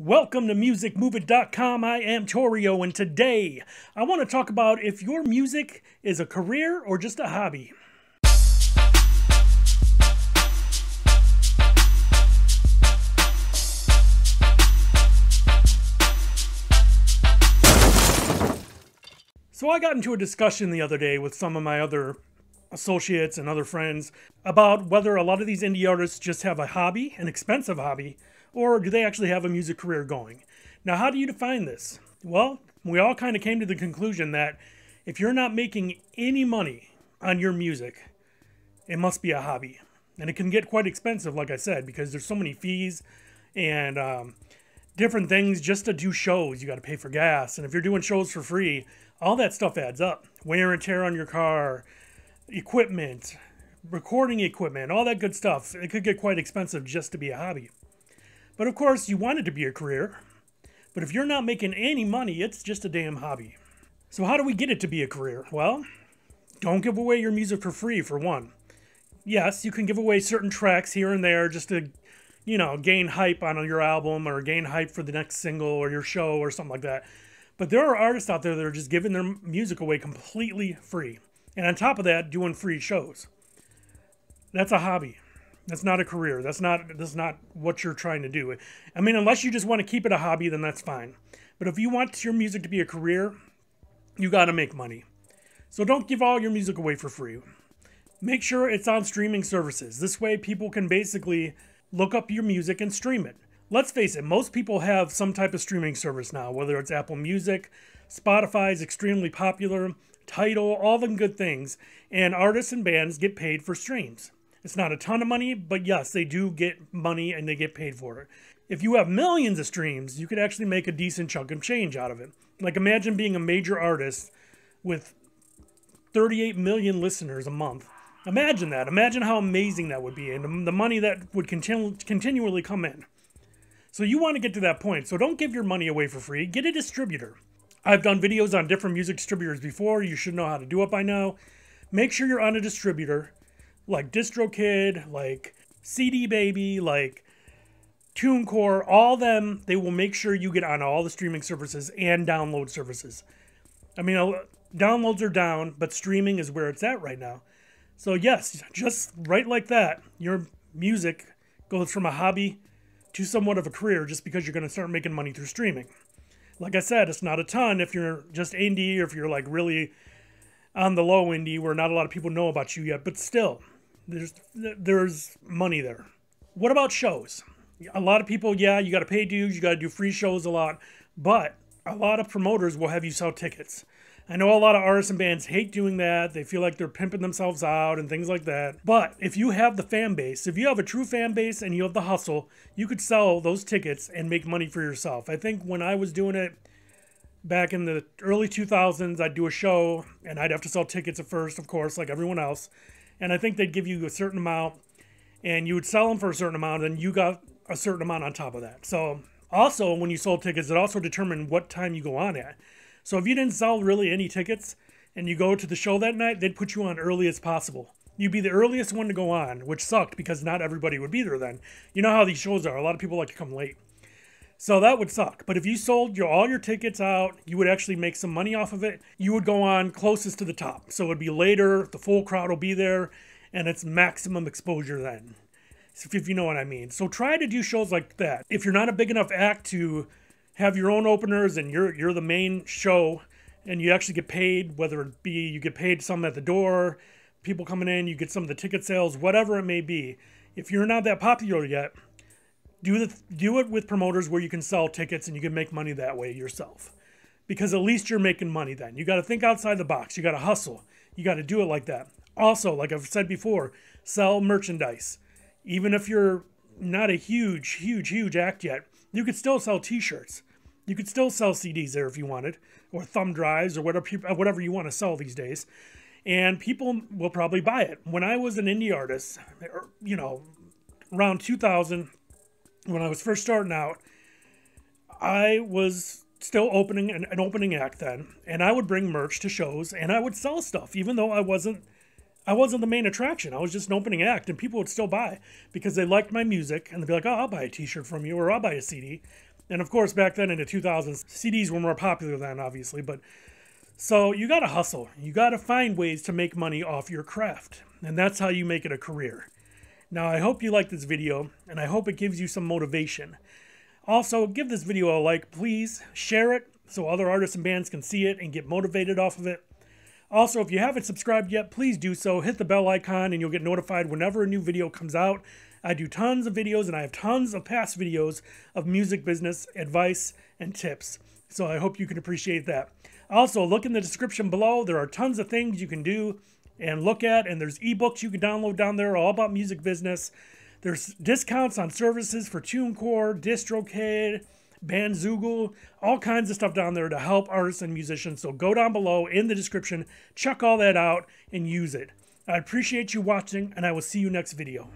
Welcome to MusicMoveIt.com. I am Torrio, and today I want to talk about if your music is a career or just a hobby. So, I got into a discussion the other day with some of my other associates and other friends about whether a lot of these indie artists just have a hobby, an expensive hobby, or do they actually have a music career going? Now, how do you define this? Well, we all kind of came to the conclusion that if you're not making any money on your music, it must be a hobby. And it can get quite expensive, like I said, because there's so many fees and um, different things just to do shows. You got to pay for gas. And if you're doing shows for free, all that stuff adds up. Wear and tear on your car, equipment, recording equipment, all that good stuff. It could get quite expensive just to be a hobby. But of course, you want it to be a career. But if you're not making any money, it's just a damn hobby. So, how do we get it to be a career? Well, don't give away your music for free, for one. Yes, you can give away certain tracks here and there just to, you know, gain hype on your album or gain hype for the next single or your show or something like that. But there are artists out there that are just giving their music away completely free. And on top of that, doing free shows. That's a hobby. That's not a career. That's not that's not what you're trying to do. I mean, unless you just want to keep it a hobby, then that's fine. But if you want your music to be a career, you got to make money. So don't give all your music away for free. Make sure it's on streaming services. This way people can basically look up your music and stream it. Let's face it, most people have some type of streaming service now, whether it's Apple Music, Spotify is extremely popular, Tidal, all the good things, and artists and bands get paid for streams. It's not a ton of money, but yes, they do get money and they get paid for it. If you have millions of streams, you could actually make a decent chunk of change out of it. Like imagine being a major artist with 38 million listeners a month. Imagine that. Imagine how amazing that would be and the money that would continu- continually come in. So you want to get to that point. So don't give your money away for free. Get a distributor. I've done videos on different music distributors before. You should know how to do it by now. Make sure you're on a distributor like DistroKid, like CD Baby, like TuneCore, all them, they will make sure you get on all the streaming services and download services. I mean, downloads are down, but streaming is where it's at right now. So, yes, just right like that, your music goes from a hobby to somewhat of a career just because you're going to start making money through streaming. Like I said, it's not a ton if you're just indie or if you're like really on the low indie where not a lot of people know about you yet, but still, there's there's money there. What about shows? A lot of people, yeah, you got to pay dues, you got to do free shows a lot, but a lot of promoters will have you sell tickets. I know a lot of artists and bands hate doing that. They feel like they're pimping themselves out and things like that. But if you have the fan base, if you have a true fan base and you have the hustle, you could sell those tickets and make money for yourself. I think when I was doing it back in the early 2000s, I'd do a show and I'd have to sell tickets at first, of course, like everyone else and I think they'd give you a certain amount, and you would sell them for a certain amount, and you got a certain amount on top of that. So also, when you sold tickets, it also determined what time you go on at. So if you didn't sell really any tickets and you go to the show that night, they'd put you on early as possible. You'd be the earliest one to go on, which sucked because not everybody would be there then. You know how these shows are. A lot of people like to come late. So that would suck. But if you sold your all your tickets out, you would actually make some money off of it. You would go on closest to the top. So it would be later, the full crowd will be there, and it's maximum exposure then. If you know what I mean. So try to do shows like that. If you're not a big enough act to have your own openers and you're you're the main show and you actually get paid, whether it be you get paid some at the door, people coming in, you get some of the ticket sales, whatever it may be. If you're not that popular yet, do the do it with promoters where you can sell tickets and you can make money that way yourself. Because at least you're making money then. You got to think outside the box. You got to hustle. You got to do it like that. Also like i've said before sell merchandise. Even if you're not a huge huge huge act yet you could still sell t-shirts. You could still sell cds there if you wanted or thumb drives or whatever whatever you want to sell these days. And people will probably buy it. When i was an indie artist er, you know around 2000 when I was first starting out, I was still opening an, an, opening act then, and I would bring merch to shows and I would sell stuff, even though I wasn't I wasn't the main attraction. I was just an opening act, and people would still buy because they liked my music and they'd be like, "Oh, I'll buy a T-shirt from you, or I'll buy a CD." And of course, back then in the 2000s, CDs were more popular then, obviously. But so you got to hustle. You got to find ways to make money off your craft. And that's how you make it a career. Now, I hope you like this video, and I hope it gives you some motivation. Also, give this video a like, please. Share it so other artists and bands can see it and get motivated off of it. Also, if you haven't subscribed yet, please do so. Hit the bell icon and you'll get notified whenever a new video comes out. I do tons of videos and I have tons of past videos of music business, advice, and tips. So I hope you can appreciate that. Also, look in the description below. There are tons of things you can do and look at, and there's ebooks you can download down there all about music business. There's discounts on services for TuneCore, DistroKid, Bandzoogle, all kinds of stuff down there to help artists and musicians. So go down below in the description, check all that out, and use it. I appreciate you watching, and I will see you next video.